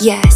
Yeah.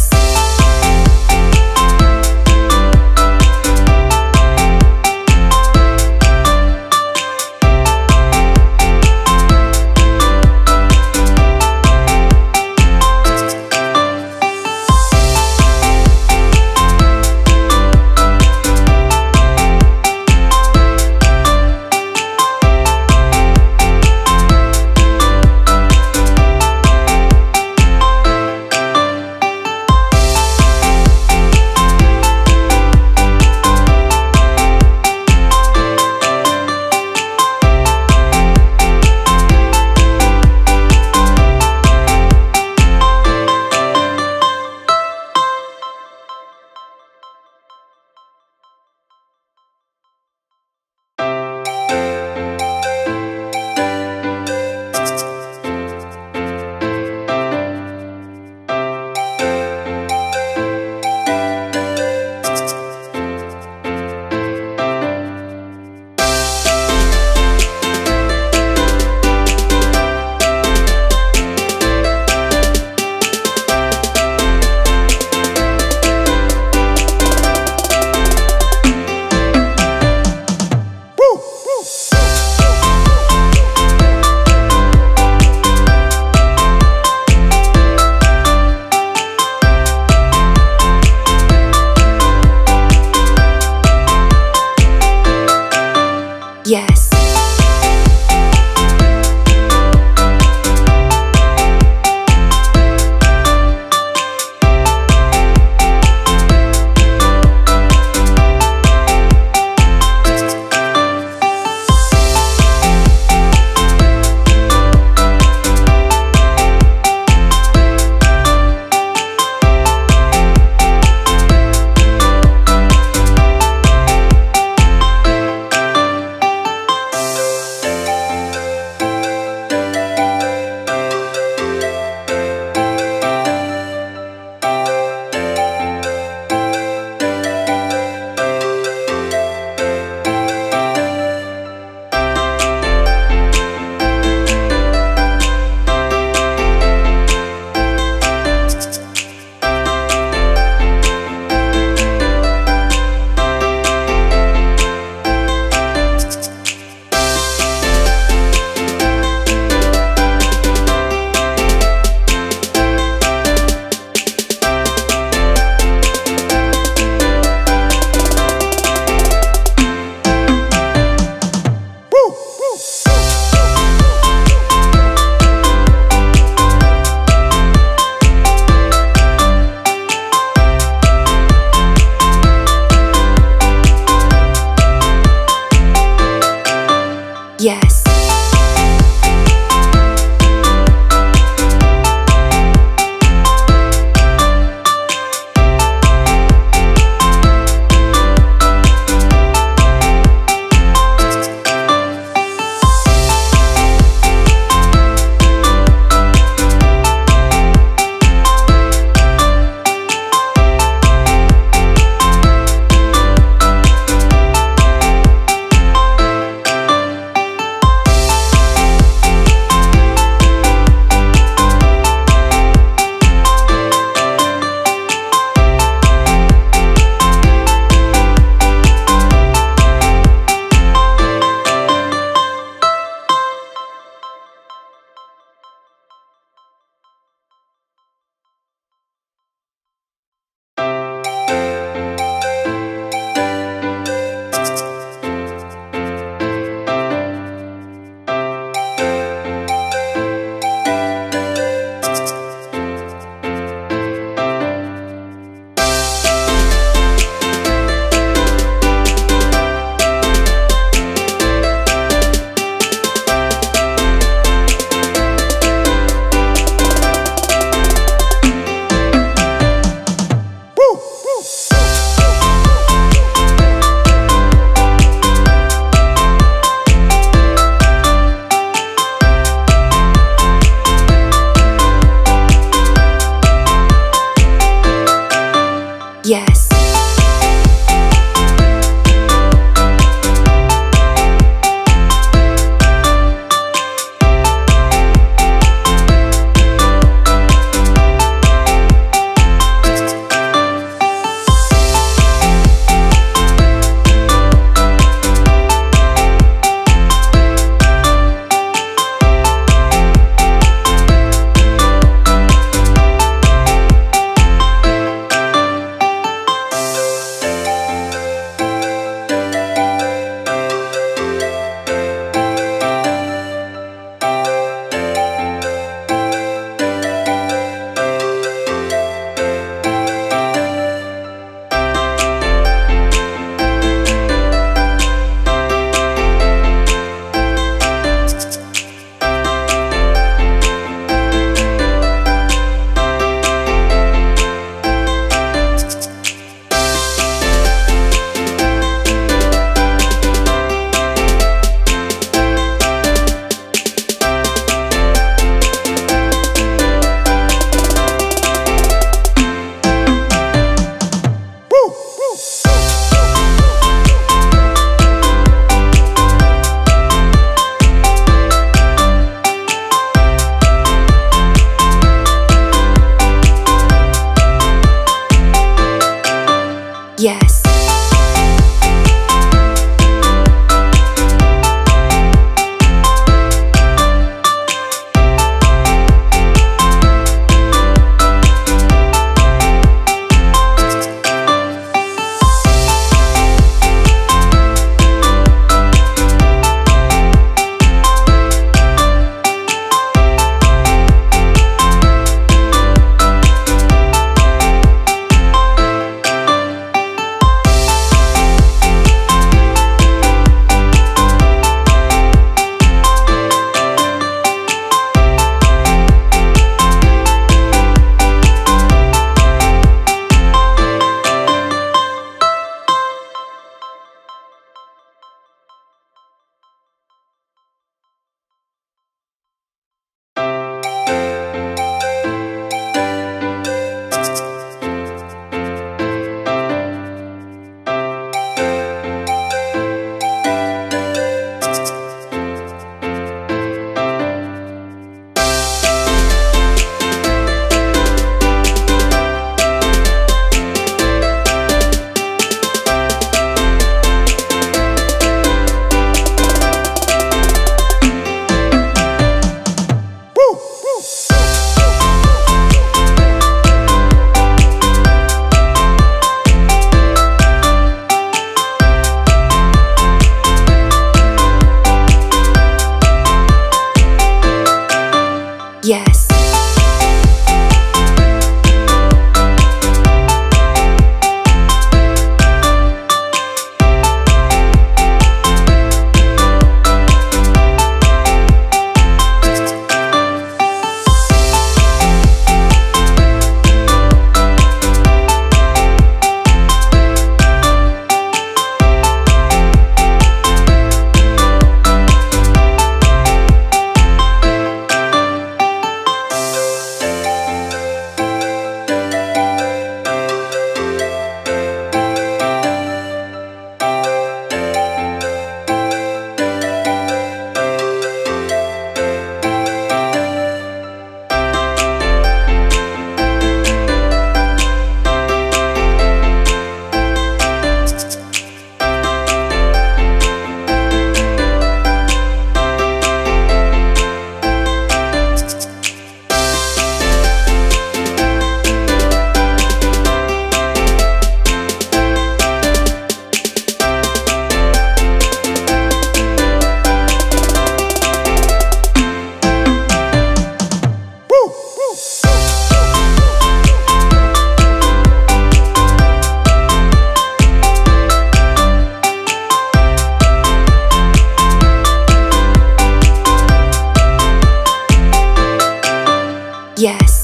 Yes.